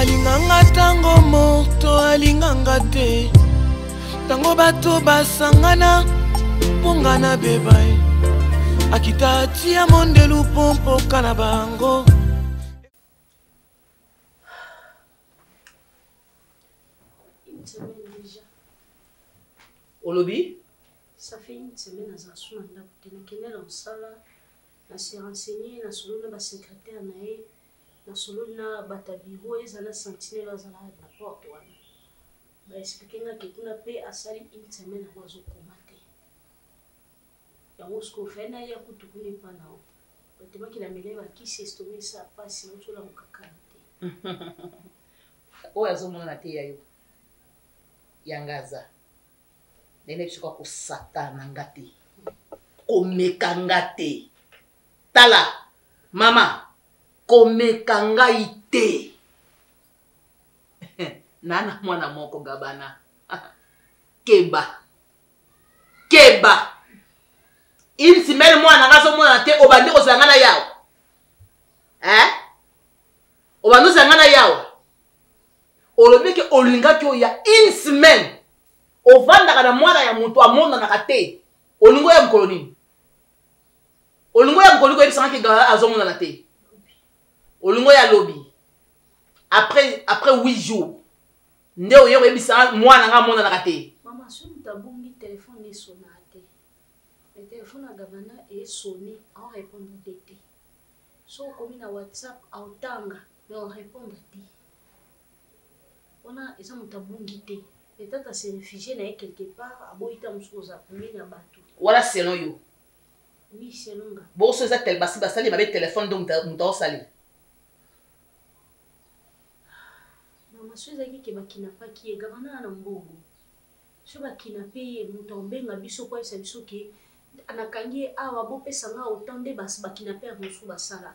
alinganga ntango moto alinganga te ntango bato basangana mpo nga na beba ye akita atia mondelu mpo mpoka na bango olobi ça fait une semaine aza su na ndako te nakendela mosala na se renseigner na solo na basecretaire na ye nasololi na bato ya biro eza na sentinele azala na porte wana baexplike nga ke kuna mpe asali une semaine yango azokoma te yango sikoyo fai na ya kutu kuna epa na yo batebaki na mele bakisi estomi esa mpasi naosola mokakana te oyo azomonana te ya yo yanga aza nene bisoka kosaka na nga te komeka nga te tala mama komeka ngai te na na mwana moko gabana keba keba une semaine mwana nga azomona te obandi kozala nga na yawa eh? obandi ozala nga na yawa olobi ke olingaki oya une semaine ovandaka na mwana ya moto amonanaka te olingi oya mokolo nini olingo ya mokoli koyebisa nga ke gaga azomonana te olingo ya lobi après après 8 jours nde oye koyebisa nga mwana nga amonanaka te mama soki moto abungi telefone esonaka te me telefone ya gabana esoni aorepondre te te so okomi na whatsapp aotanga Non, répondre te. Wana eza moto abungi te. Peut-être à se réfugier na ye quelque part, aboyi ta mosusu kozala pembeni ya bato. Wana selon yo. Oui, selon nga. Bo so eza tel basi basali mabe téléphone donc moto aosalela. Mama so ezalaki ke bakinapaki ye, gavana na mbongo. So bakinape ye, moto akobenga biso po ayebisa biso ke nakangi ye awa, bopesa nga autant nde bakinape ya mosusu basala.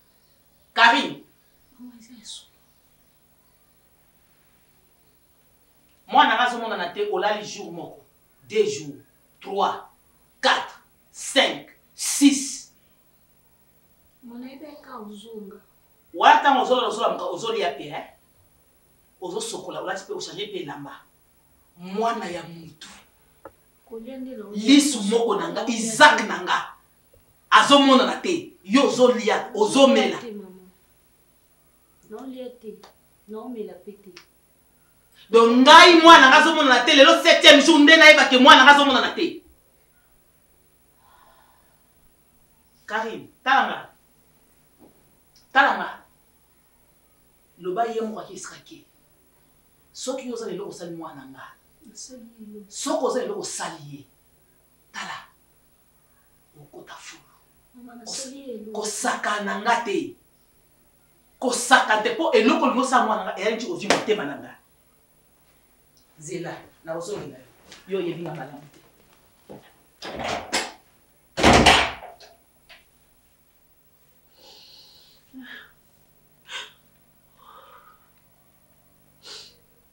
Carine. Maman eza ya solo. Mwana nga azomona na te olali jour moko, deux jours, trois, quatre, cinq, six. Mwana ebe ka ozonga. Wana ntango ozolala ozolamuka ozolia pe eh? ozosokola olati pe ochange pe elamba. Mwana ya mutu. Lisu moko na nga, Isaac na nga. azomonana te yo ozolia ozomela donc ngai mwana nga azomonana te lelo 7e jour nde nayebake mwana nga azomonana te karine talanga talanga loba ye moko akisikaki soki yo oza lelo kosali mwana nga soki oza lelo kosali ye tala okota fulu kosakana nga te kosaka te mpo eloko olingi osala mwana nga eyali nti ozwi motema na nga zela na kozongela yo oyebi nga malamu te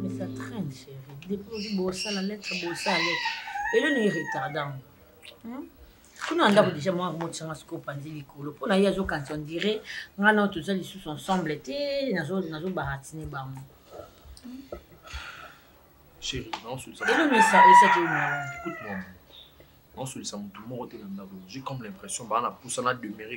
mais ça traîne chérie depuis ozi bosala lettre bosala lettre lelo ni retardant hmm? kuna ndako deja mwa motisanga soki opanzi likolo mpo na ye azokanisa ondire nga nao toza lisusu ensemble te nazobaratine bango lelo mesa esaki naosolisa motu moko te na ndako j'ai comme l'impression baa na pusa na demeure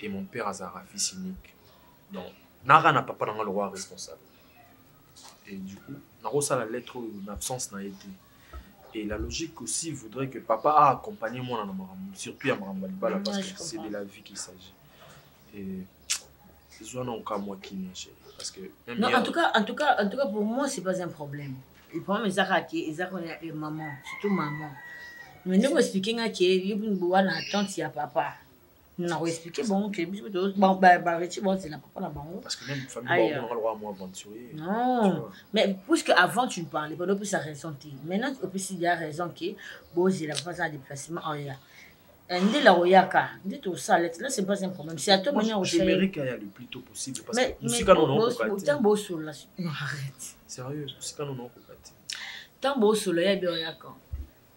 et mon père azalaka fils unique donc naka na papa na nga lokola responsable et du coup nakosala lettre oyo na absence na ye te et la logique aussi voudrait que papa a accompagné mwana na makambo surtout ya makambo ya libala parce que c'est de la vie qu'il s'agit et ezwa na okamwa kimia chéri parce que non, en tout cas en tout cas en tout cas pour moi c'est pas un problème le problème eza kaka te eza kona eh, maman surtout maman mais ndenge oexplike nga ke yo bino bowana attente ya papa na koexplike bango ke biso bareti bazela papa na bango non mais puisque avant tu ne parlais pas opesa raison te maintenant opesi ya raison ke bozela papa aza na déplacement oya eh, nde la oyaka nde tosala tina c'est pas un problème c'est à toi mania otango bosolola arrête ntango bosolola ya bi oyaka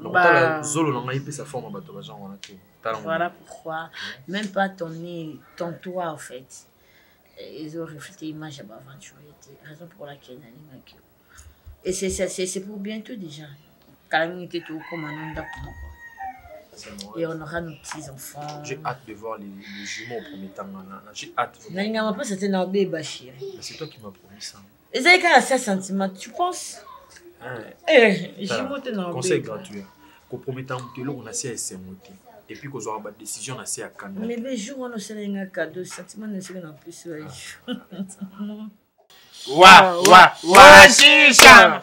nakotala zolo na ngai epesa forme bato bajan wana te voilà pourquoi même pas ton ton toi en fait ezo reflete image ya baaventurier te raison pour laquelle nalingaki et c'est pour bientôt déjà kala mingi te tokokoma na ndako moko et on aura nos petits enfants. J'ai hâte de voir les, les jumeaux au premier temps. J'ai hâte. Nalingaka mapasa te na obeba chérie. C'est toi qui m'as promis ça. ezali kaka sa sentiment tu penses conseil gratuit koprometa moto eloko na se ya esengo te epuis kozwaka badécision na se ya kanda mais le jour wana osalaki nga cadeau sentiment na esika na plus wa wa wa shisha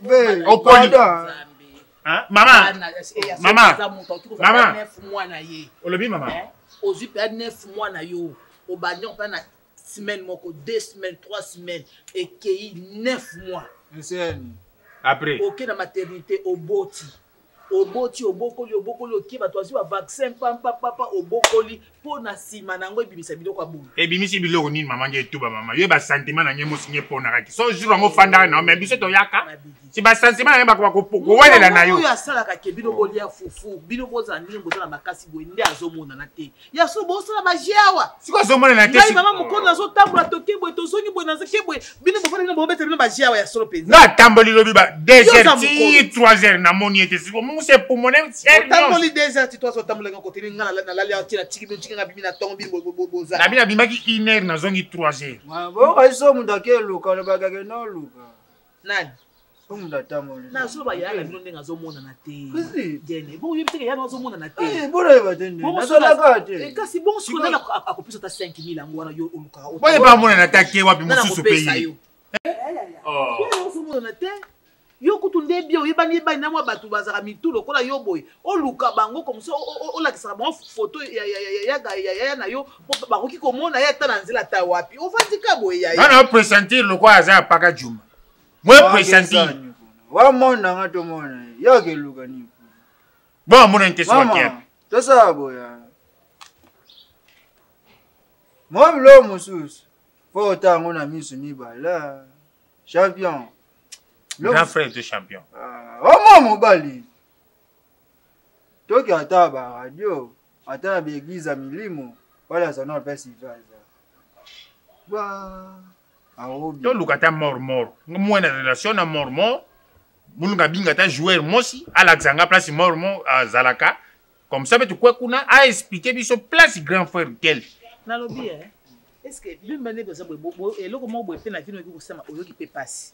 okoli mama mama mama olobi mama eh? ozwi mpe 9 mois na yo obandi mpe na semaine moko 2 semaine 3 semaine ekei 9 mois après oke na maternité oboti Oboti, obokoli, obokoli, okie bato bazwi ba vaccin pampa papa, obokoli mpo na nsima na yango ebimisa biloko ya boye. Ebimisi biloko nini mama nge etuba mama yo basentiment na nge mosi nge eponakaki so jour yango ofandaka na yo me biso toyaka si basentiment na nge bakoba kowalela na yo. Oyo asalaka ke bino bolia fufu bino bozala ndenge boza na makasi boye nde azomonana te. ya so bosala baje awa ngai mama mokolo nazotambola toke boye tozongi boye naza ke boye bino bofana bino bobeta bino baje awa ya solo mpenza nga atamboli lobi ba deserti trois heures namoni ete siko muse pumone otamboli deux heures ti trois heures otambolaki kote ni nga nalali awa ti natiki bino tiki nga bimi na ntongo bino boza nabi nabimaki une heure nazongi trois heures bokaisoo moto akeluka olobakake noluka nani nazoba yaya na bino ndenge azomonana te dene boyebi teke yaya azomonana tekasi bongo soki nani akopesa ata 5 mil yango wana yo olukaka oye bamonana ta te wapi mosusu peyi ozomonana te yo kutu nde bia oyebani yebani na mwa bato bazalaka mitu lokola yo boye oluka bango komisa olakisaka bango foto ya yaya na yo bakoki komona ye ata na nzela ata wapi ovandi ka boye ya nana opresentir lokola aza ya paka juma mo epresentir wamona nga tomona ye yaka eluka nini bo amona nte soakiapi tosala boya mwa biloko mosusu mpo ota yango na miso mibale champion grand frère to champion ah, omwa mobali toki ata baradio ata na baeglize ya milimo wala aza nao mpe siva aza ba aobi toluka ata mor mor moi na relation na mor mor mulunga abinga ata joueur mosi alakisa nga place mor mor azalaka comme ça mpe tokwe kuna aexplike biso place grand frère kel nalobi eh, est ce que bimba nde boza eloko moko boye mpe na vino oyoki kosama oyoki mpe mpasi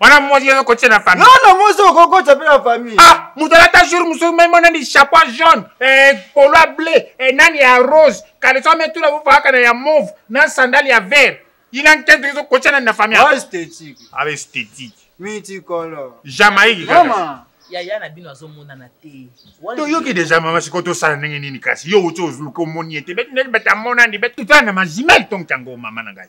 wana mwasi ozo kotisa na famille non non mwasi oko kotisa pe na famille ah moto alata jour mosusu meme nani chapeau jaune eh, polo ya bleu eh, nani ya rose caleçon me tula bovaka na ya mauve na sandale ya vert ina nkende ezo kotisa nani na famille ah esthétique ah esthétique multicolore jamaïque kaka yaya na bino azomonana te toyoki deja mama sikoyo tosala ndenge nini kasi yo outi ozuluka omoni ye te beti ndeti beti amonani beti totala na mazimeli tongo yango mama na ngai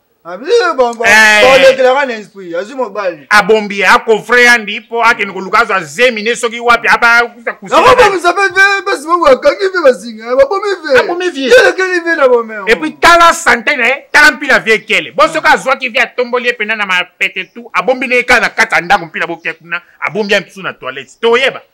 abombi ye akofre ya ndi mpo akende koluka azwa zemi ne soki wapi epuis tala sante na ye tala mpila vie ekele bo soki azwaki vie atomboli ye mpena na mapete tu abombi na ye kaka na kati ya ndako mpila boke kuna abombi ya mpisu na toilette toyeba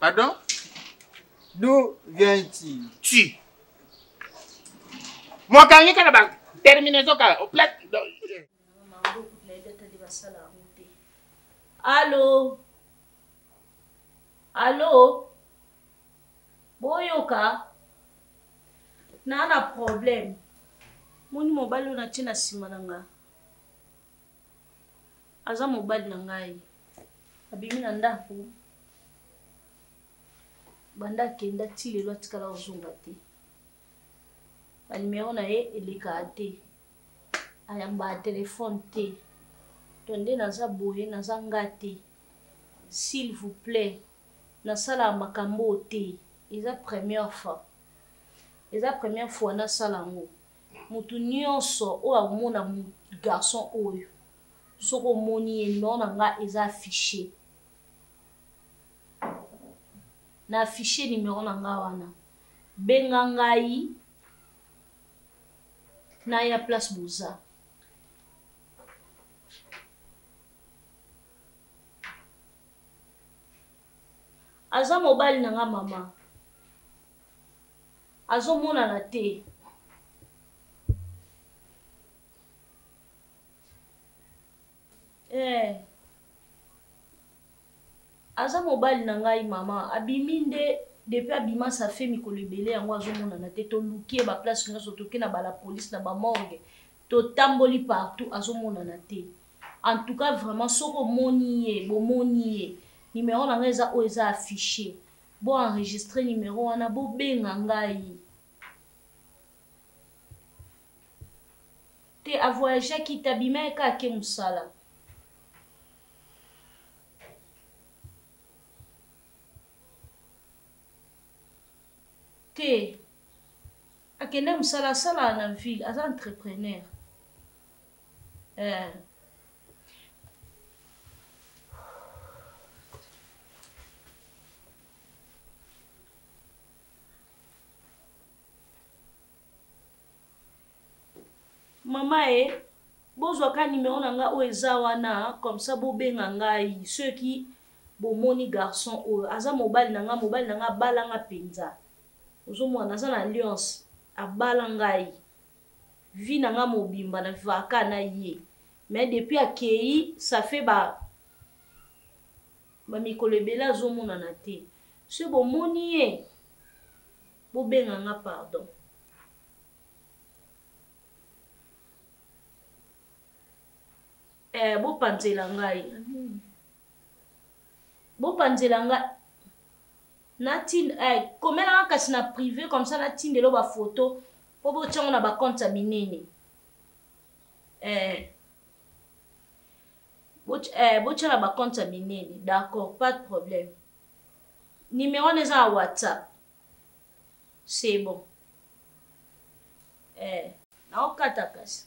Pardon D'où viens-tu Tu. Moi, quand il y a la terminaison, au plat. Allô Allô Boyoka Nana problème. Moni mobali oyo na ntina nsima na ngai. aza mobali na ngai abimi na ndako banda akenda ti lelo atikala kozonga te banimero na ye elekaa te ayambaka telefone te to nde naza boye naza nga te s'il vous plaît nasalaka makambo oyo te eza première fois eza première fois nasala yango moto nyonso oyo akomona garçon oyo soki omoni ye nimero na nga eza affiche na affiche nimero na nga wana benga ngai naya place boza aza mobali na nga mama azomonana te eh. aza mobali na ngai mama abimi nde depuis abima sa fe mikolo ebele yango azomonana te toluki ye baplace nyonso toke na bala police na bamorgue totamboli partout azomonana te en tout cas vraiment soki omoni ye bomoni ye numero na ngai eza oyo eza affiche Bo enregistrer numero wana bo benga ngai. Te a voyageaki te abima ye ka ake musala. Te akende musala asalaka na ville aza entrepreneur. Eh. mama ye eh, bozwaka nimero na ngai oyo eza wana comme ça bobenga ngai soki bomoni garçon oyo aza mobali na ngai mobali na ngai abala ngai mpenza ozomona aza na alliance abala ngai vie na nga mobimba na vivaka na ye mais depuis akeyi ça fait ba ba mikolo ebele azomonana te soki bomoni ye bobenga nga pardon eh, bopanzela ngai bopanzela ngai natin eh, komelanga kasi na privé comme ça natindelo bafoto Po botia ngo na ba compte ya minene. Eh. Bot eh botia na ba compte ya minene. D'accord, pas de problème. Numero wana eza na WhatsApp. C'est bon. Eh. Naokata kasi.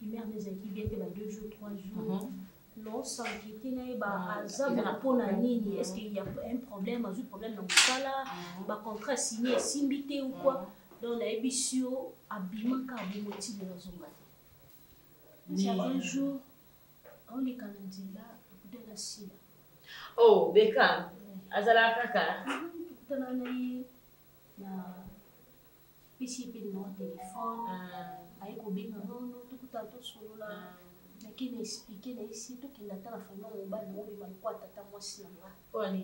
humeur na ezalaki bien te ba deux jours trois jours mhm. non sankete nayeba ah, aza boye mpo na nini est ce que ya un problème azwi problème na mosala mhm. bacontrat signe esimbi te ou quoi mhm. donc nayebisi yo abimaka abongo ntina nazonga te un jour aoleka na nzela akutana sila o oh, beka azalaka kaka tokutana na ye na pesi pe numéro ya telefone ah. aye kobenga nono tokutana tosolola ah. nake na explike na ye si tokenda ata na famille ya mobali na obima lokwa tata mwasi na nga pone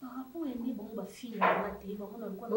par rapport ya nde bango bafinga nga te bango na lokwa na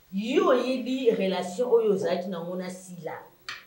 Yo oyebi relation oyo ozalaki na ngo na Sila?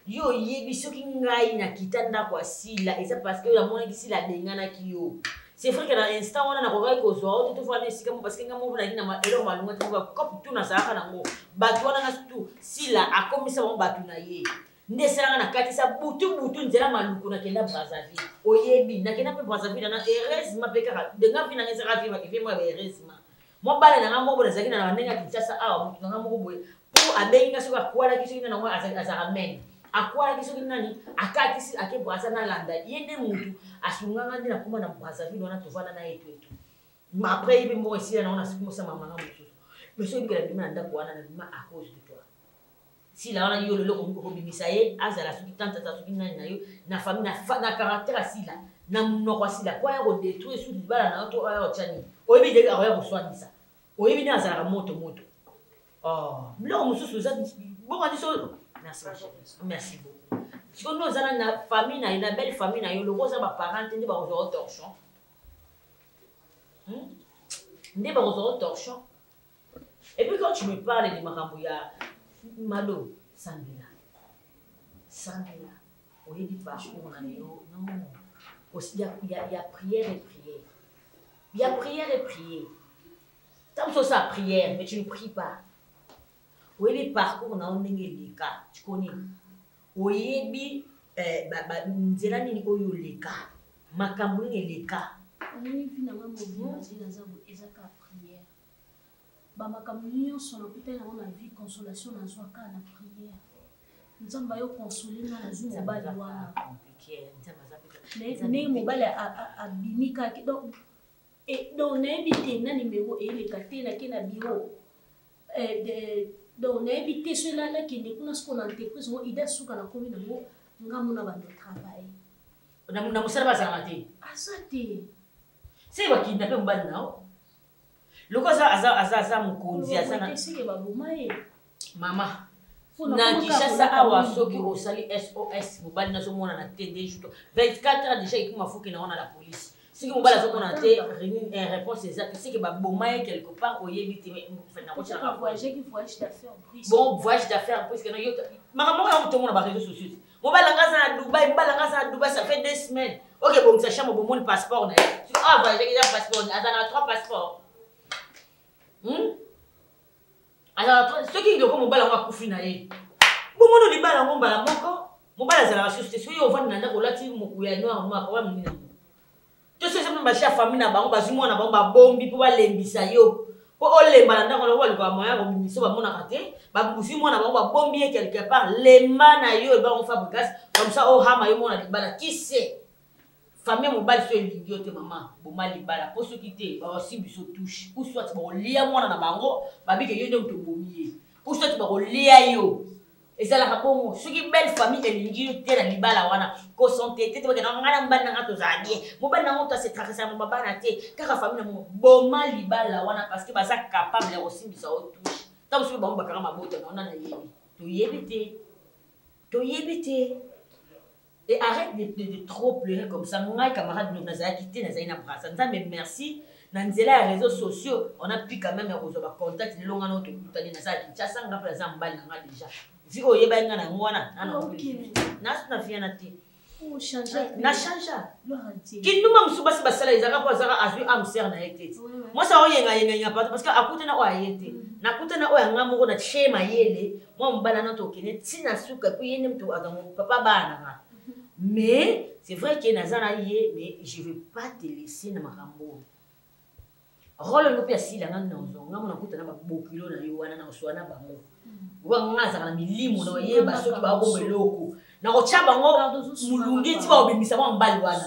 Yo oyebi soki ngai na kita ndako ya Sila eza parce que na monaki Sila abenganaki yo. C'est vrai que na instant wana na kokaki kozwa yo te tofana esika mo parce que ngai moko naki na eloko malunga te moko cop tout nazalaka na ngo. Bato wana na tout Sila akomisa bango bato na ye. nde esalaka na katisa butu butu nzela maluku nakenda brazzaville oyebi nakenda mpe brazzaville na heureusement mpe kaka denga vi nanga ezaka vi moko ya heureusement mwa bana na ngai moko nazalaki na bandenge ya kinshasa awa moto na ngai moko boye mpo abengi ngai soki akwalaki soki nani yango azalaka mene akwalaki soki nani akatisi ake braza nalanda ye nde motu asunganga nde nakoma na brazaville wana tovanda na ye etu etu après ye mpe moko esila nango nasuki mosama manga mosusu mais soki bikela bima na ndako wana na bima à cause de toi sila wana yo lelo okoki kobimisa ye azala soki tantata soki nani na yo na famille na caractère ya sila na monoko ya sila po aya kodetruire soki libala na yo to aya kotya nini oyebi nde akoya koswanisa oyebi nde azalaka moto moto oh, biloko mosusu eza bonga biso merci beaucoup siko nde oza na famille na yo na belle famille na yo loko oza baparent te nde bakozwa otorchon hmm? nde bakozwa otorchon Et puis quand tu me parles de makambo ya Malo Sambela. Sambela. Oyebi parcours na yo. Non. Il y a, il y a, il y a prière et prière. Il y a prière et prière. Tant que ça prière, mais tu ne pries pas. Oyebi parcours na yo ndenge eleka. Tu connais. Oyebi eh, ba, ba, nzela nini oyo oleka. Makambo nini eleka. Oyebi na ngai mobimba eza kaka prière. ba makambo nyonso nakutani nango na vie consolation nazwa kaka na prière nzambe ayo console nga nazwi mobali wana ndenge mobali abimi kaki donc donc nayebi te na nimero eyeleka te nake na biro eh, donc nayebi te soki nakende kuna soko na entreprise ngo ida suka nakomi nango nga mona bando travail na mosala bazalaka te aza te se bakidnape mobali nao lokola aza aza aza aza mokonzi aza na esike baboma ye mama na kinshasa awa soki osali sos mobali nazomonana te de 24 heures déjà ekoma fuki na wana la police soki mobali azomonana te eh, réponse eza te seke baboma ye quelque part oyebi te bon voyage d'affaires puisque makambo moko yango tomona bareseau sociaux mobali nanga aza na dubai mobali nanga aza na dubai ça fait deux semaines oke bongisa chambre bomoni passeport na ye ah voyage eza passeport aza na trois passeport hmm? aza na trois soki ndoko mobali yango akufi na ye bomono libala yango mbala moko mobali azalaka susu te soki ovandi na ndako olati mokuya noir noir owa mingi na to soki eza bashi ya famille na bango bazwi mwana na bango babombi mpo balembisa yo mpo olemba na ndako nako baluka moya ya kobimisa bamonaka te bazwi mwana na bango babombi ye quelque part lemba na yo ebango fabrigas komsa ohama yo mona libala kise famille mobali so elingi yo te mama boma libala mpo soki te baosi biso touche ou soit bakolia mwana na bango babike yo nde moto obomi ye ou soit bakolia yo ezalaka bongo soki belle famille elingi yo te na libala wana kosantete te bakenda ngai na mobali na ngai tozala bien mobali na ngai tose trakasa na mobabana te kaka famille na mo boma libala wana parce que baza capable ya kosimbisa yo touche ntango soki bango bakanga mabota na wana nayebi toyebi te toyebi te Et arrête de, de, de trop pleurer comme ça. Ngai camarade nous nazalaki te nazali na brasa. Nzambe merci. Na nzela ya réseaux sociaux, on a pu quand même kozwa ba contacts lelo ngana oto kutani na sala Kinshasa ngapa na zamba na nga déjà. Vi oye ba ngana ngwana na na okili. Na na fiana te. Oh, na change kinduma mosusu basi basala ezalaka mpo azalaka azwi amser na ye te mwasi aoyengayengayenga parce que akutana oyo aye te mm. nakutana oyo anga moko na che mayele mwa mobali ana tokende ti na suka epuis ye nde moto azango papa bana na nga mais c'est vrai ke naza na ye mais je veux pas te laisser na makambo oyo role yango mpe asila nga nozwa nga mona kuta na babokilo na yo wana nakoswa na bango oba nga azaka na milimo na oyeba soki bakobo eloko nakotya bango molunge ti bakobimisa mwa mobali wana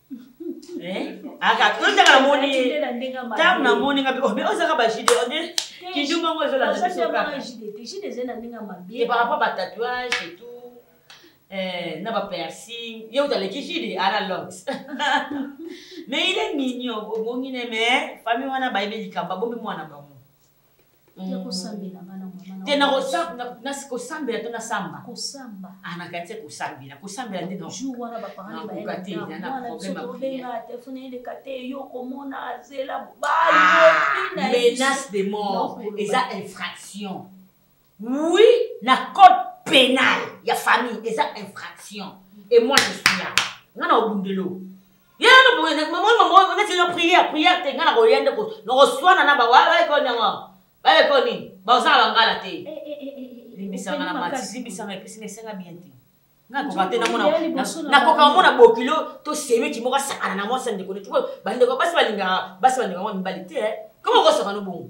Eh? akatozaka namoni ntango namoni nga oh, me ozaka bajide ode kindumba ngo ezolanda biso par rapport batatuage et tout eh, na bapercing ye otaleki jide ana lox mais il est mignon obongi ne mais famille wana bayebi likambo abomi mwana bango te nakosambela to nasamba na kati ya kosambela kosambela nde nakoka te menace de mort eza infraction Oui, na code pénal ya famille eza infraction et moi je suis là. Nga na obundelo. Ya na boye na maman maman na tino prière prière te nga na koya ndeko na koswana na ba wa ba ko nyango. Ba ko nini? Ba za ba ngala te. Eh, eh, eh, limbisanga na mati limbisanga epesi na esenga bien te nakoka omona bokilo to semeki moko asakana na mwasi ya ndeko neti bandeko basi balingaka basi balingaka mwa mibali te koma okosakana bongo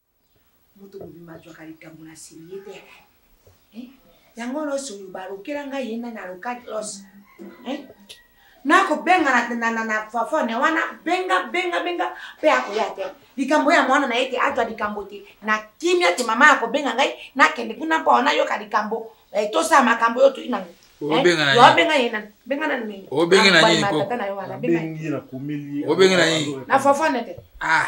moto mobimba azwaka likambo na serie te eh? yango nyonso oyo balokela ngai ye nani alokaki nyonso eh? nakobenga na fafone wana benga benga benga mpe akoya te likambo ya mwana na ye te azwa likambo te na kimia te mama akobenga ngai nakende kuna mpo wana yoka likambo eh, tosala makambo oyo toyi nango obenga na nini na fafone te ah.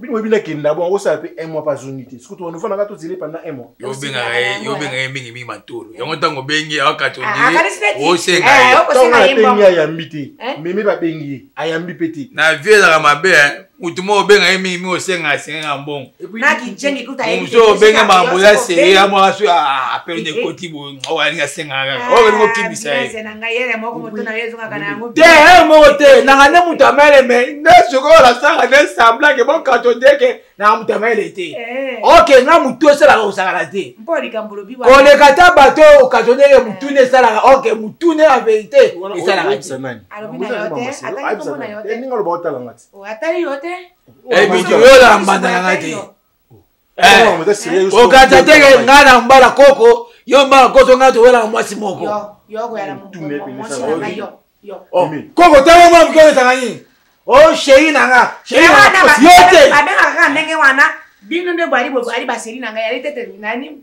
bino boyebi na kenda bon akosala mpe un mois mpe azongi te sikutu wana ofandaka tozele panda un mois yobengaka ye mingi mingi matolo yango ntango obengi ye akati osenga abengi ayambi te meme babengi ye ayambi mpe te na vie ezalaka mabe motu moko obenga ye mingi mingi osenga asengaka mbongo mosu obenge makambo ya serie ya mwaka so apelone ekoti boye oyo alingi asengaka kaka oyo olingi okimisa ye te ye moko te nanga nde moto amele me nde sikoyo nasanga nde semblake bokato ndeke nanga moto amele te eh. ok nga motu esalaka kosakana te koleka ata bato oyo okato ndeke motu nde esalaka ok motu nde na verité esalaka te ebiki oyo na mbanda nanga te Eh, okata teke ngai na mbala koko yo mbala koso ngai towelaka mwasi moko oh, koko tala mwa mokolo ezaka nini o oh, shei na nga yo te babengaka kaka ndenge wana bino nde bwali baseli na ngai yali tete nani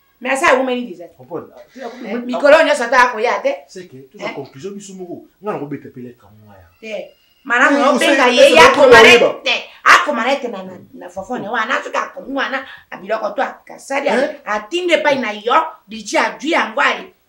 me asa akomeli deja mikolo oyo nyonso ata akoya te conclusion biso moko ngai nakobeta mpe letre moya te malamu obenga ye ye akoma na ete akoma na ete na fofone wana soki akomi wana abiloko to akasali atindi epai na yo diji ajui yango ali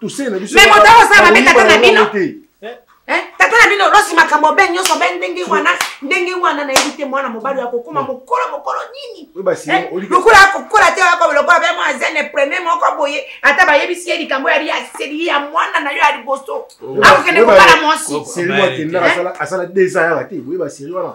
tosele na biso mais moto akosala mabe tata na bino eh? Eh? tata na bino olosi makambo be nyonso be ndenge wana ndenge wana nayebi te mwana mobali oyo akokoma hmm. mokolo mokolo nini eh? lokola akokola te akoba lokola be mwa zene premier moko boye ata bayebisi ye likambo ya liaseli ya mwana na yo ya liboso akokende kobala mwasi asala desayaka te boye baseri wana